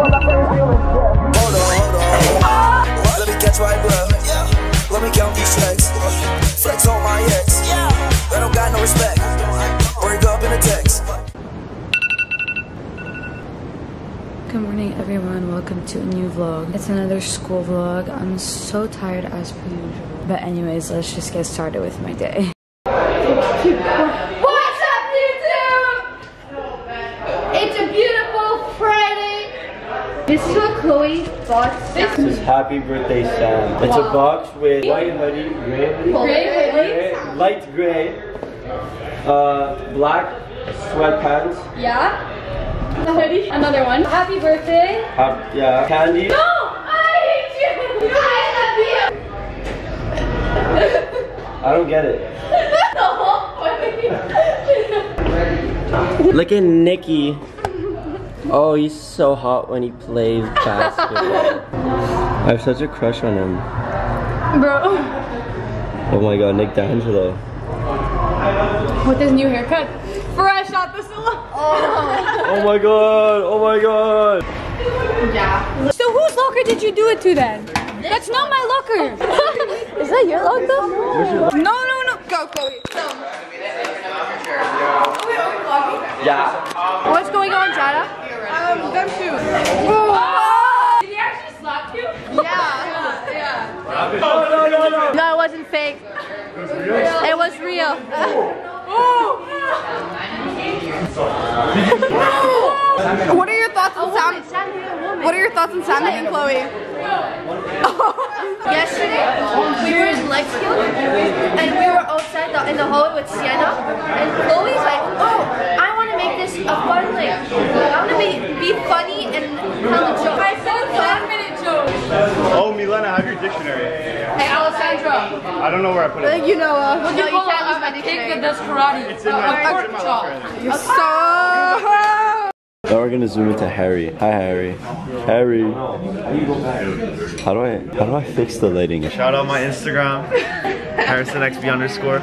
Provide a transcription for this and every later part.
Good morning everyone, welcome to a new vlog. It's another school vlog. I'm so tired as per usual. But anyways, let's just get started with my day. What's up, YouTube? It's a beautiful Friday. This is what Chloe bought. This is Happy Birthday Sam. It's a box with white hoodie, gray hoodie, Gray gray- light gray, uh, black sweatpants, Yeah. The hoodie. Another one. Happy birthday. yeah, candy. No, I hate you. I love you. I don't get it. the whole point. Look at Nicky. Oh, he's so hot when he plays basketball. I have such a crush on him. Bro, Oh my god, Nick D'Angelo. with his new haircut, fresh out the salon. Oh my god, oh my god. So whose locker did you do it to then? That's not my locker. Is that your locker? No, no, no. Go, Chloe. Yeah. What's going on, Jada? Um, them two. Did he actually slap you? Yeah. yeah. yeah. No, no, no, no. No, it wasn't fake. It was real. What are your thoughts on Sam? What are your thoughts on Sammy and Chloe? Yesterday, we were in Lexington, and we were outside the, in the hallway with Sienna, and Chloe's like, oh, I want to make this a fun, like, I want to be, be funny and tell a joke. I said a five minute joke. Oh, Milena, I have your dictionary. Hey, Alessandra. I don't know where I put it. You know, uh, No, you can't use my dictionary. does karate. It's in my, it's in my locker. You're so. Now we're gonna zoom into Harry. Hi Harry. Harry. How do I how do I fix the lighting? Shout out my Instagram, HarrisonXB underscore.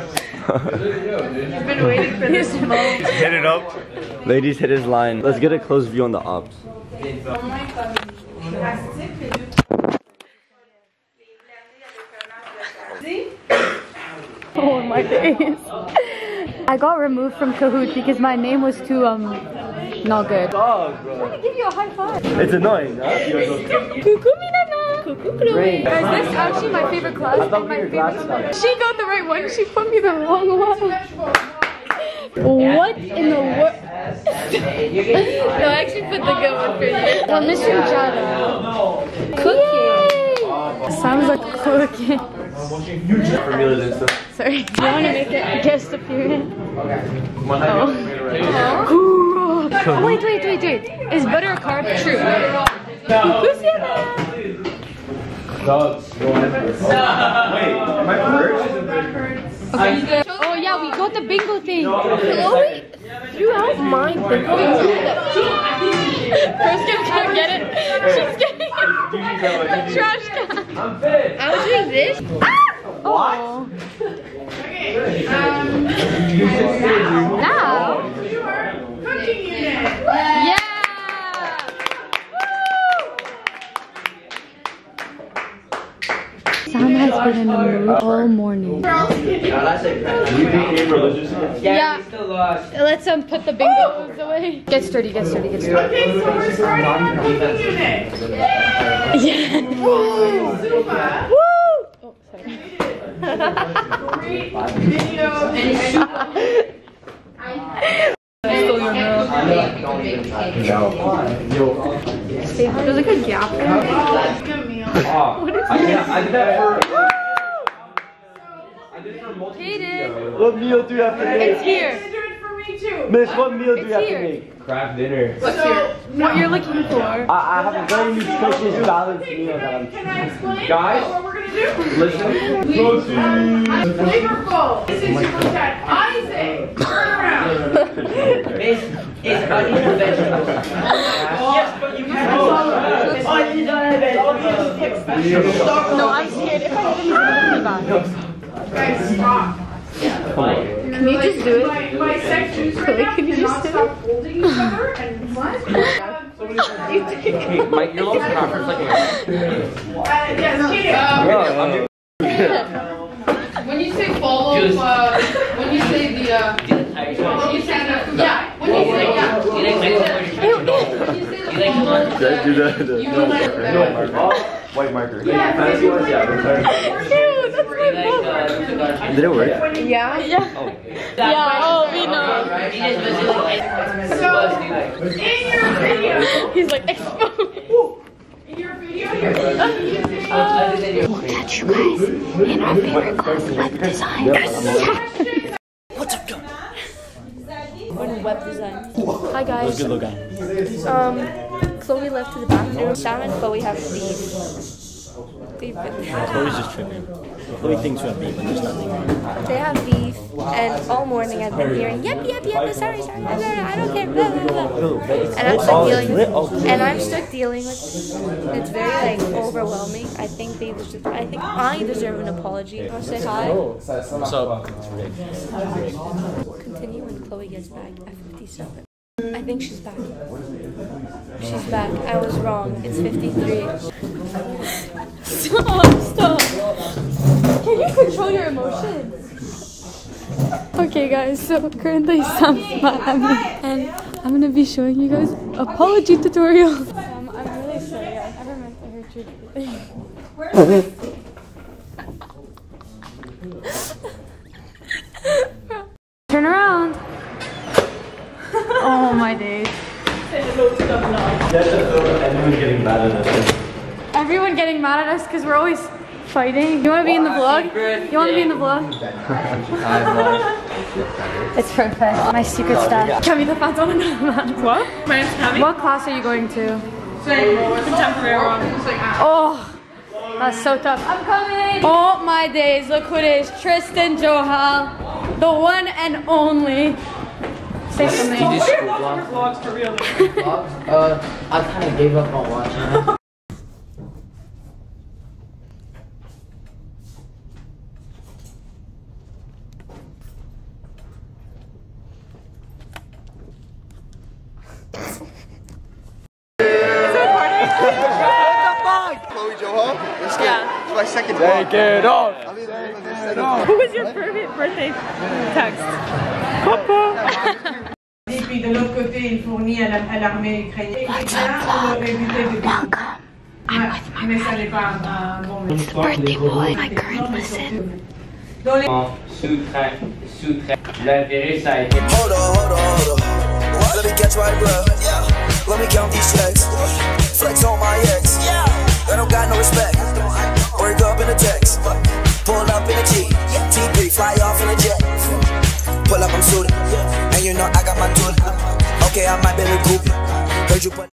Hit it up. Ladies hit his line. Let's get a close view on the ops. Oh my days. I got removed from Kahoot because my name was too um not good. Dog, bro. give you a high five. It's annoying, huh? Cuckoo Minana. Cuckoo Chloe. Guys, this is actually my favorite class. I and my favorite glasses. She got the right one. She put me the wrong one. What in the world? No, I actually put the good one for you. Well, Mr. Jada. Cookie. Sounds like cookie. Sorry. Do you want to make a guest appearance? Oh. Cool. Oh, wait, wait, wait, wait. Is butter a carb? True. Who's the other? Oh yeah, we got the bingo thing. Chloe, you out my bingo. First gonna come get it. She's getting the trash can. I was doing this. Oh. Now. Been in the mood all morning. Yeah. Let's um put the bingo moves away. Get sturdy, get sturdy, get sturdy. Okay, so we're starting our cooking unit. Yeah. Zumba. Woo! Oh, sorry. Great video. There's like a gap there. Good meal. What meal do you have to make? Here. Do it for me too. Miss, what meal do you have here. to make? Kraft dinner. What's So, What you're looking for? I, I have a very nutritious balanced meal that I'm can I explain Guys? what we're gonna do? Listen. Flavorful. This is oh your contact. Isaac, turn around. It's uneven vegetables. Oh. yes, but you can. Oh. No, I'm scared. If I didn't, it's gonna be bad. Guys, stop. Can you just do it? My, my sex juice right now Can you just cannot do stop holding each other and what? Mike, you're almost half reflecting. When you say follow, uh, when you say the, uh, when you say the, yeah, when you say, yeah. You like Michael Jordan? When you say the You like follow, Lamont? Do the, the, you don't like the. white marker. You like, uh, the Did it work? Yeah? Yeah. Yeah, oh, we know. He just was like, So- was he like? In your video. He's like, exposed. In your video, you're. in web design. Hi guys. Um, Chloe left to the bathroom. Sam and Chloe have beef. They've been Chloe's just tripping. Chloe thinks we have beef, but there's nothing. They have beef, and all morning I've been hearing yep, yep, yep. Sorry, sorry, blah, blah, blah, I don't care. Blah, blah, blah. And I'm stuck dealing. And I'm stuck dealing with. It's very like overwhelming. I think they. Deserve, I think I deserve an apology. I'll say hi. What's up? Continue when Chloe gets back at 57. I think she's back. She's back. I was wrong. It's 53. Stop! Stop! Can you control your emotions? Okay, guys, so currently Sam's mad at me, and I'm gonna be showing you guys apology tutorial. Um, I'm really sorry. I never meant to hurt you. Turn around. Oh my days. Everyone's getting mad at us. Everyone getting mad at us because we're always fighting. You want to be in the vlog? You want to be in the vlog? It's perfect. My secret stuff. Cami, the fans want to know about What? My name's Cami. What class are you going to? Contemporary one. Oh, that's so tough. I'm coming. Oh my days, look who it is. Tristan Johal, the one and only. Say something. Vlogs for real. Uh, I kind of gave up on watching my second Take it off. Who was your perfect birthday text? Et puis de l'autre côté, il fournit à la- à l'armée ukrainienne. Et là, on aurait évité de Ouais, mais ça n'est pas un bon message. Sous-train, sous-train. L'intérêt, ça a été. Hold on, hold on, hold on. Let me catch my breath. Let me count these checks. And you know I got my tool. Okay, I might be a group. Heard you put.